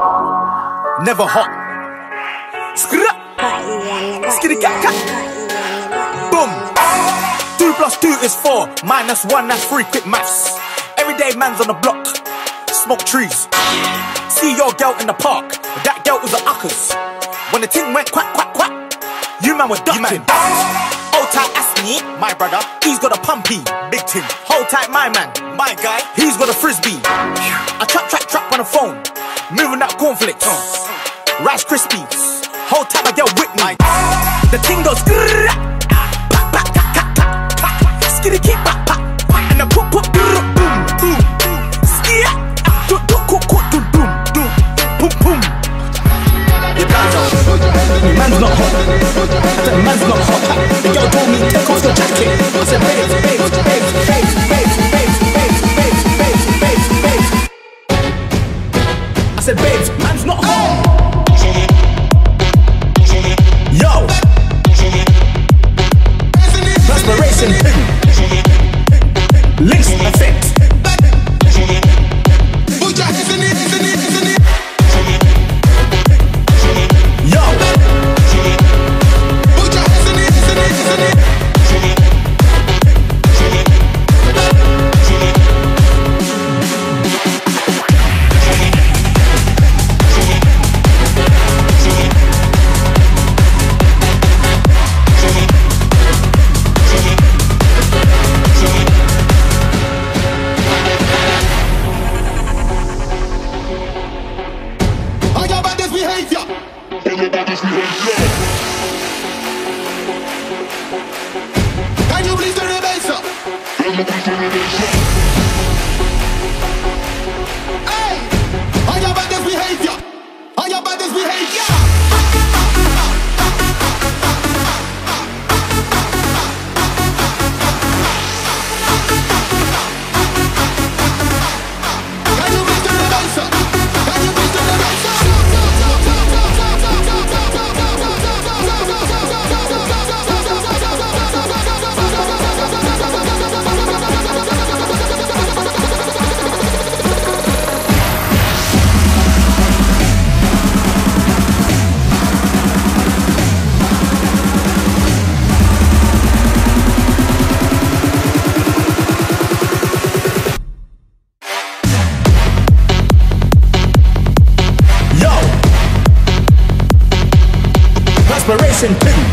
Never hot. Skra. Skitty cat cat. Boom. Two plus two is four. Minus one, that's three. Quick maths. Everyday man's on the block. Smoke trees. See your girl in the park. That girl was a uckers. When the ting went quack quack quack, you man were ducking. Hold tight, Asznee, my brother. He's got a pumpy, big ting. Hold tight, my man, my guy. He's got a frisbee. I trap trap trap on the phone, Moving out cornflakes. Uh. Rice Krispies. Whole time I get with me. The thing goes. Ah, Skitty keep and I poop poop boom boom. Skia, ah, do do do boom boom boom boom. Man's not hot. Man's not hot. Man's not hot. The girl told me take off your jacket. I said babes, man's not hot. behavior. Everybody's behavior. Can you please turn the bass up? Can you please turn the bass up? and pin.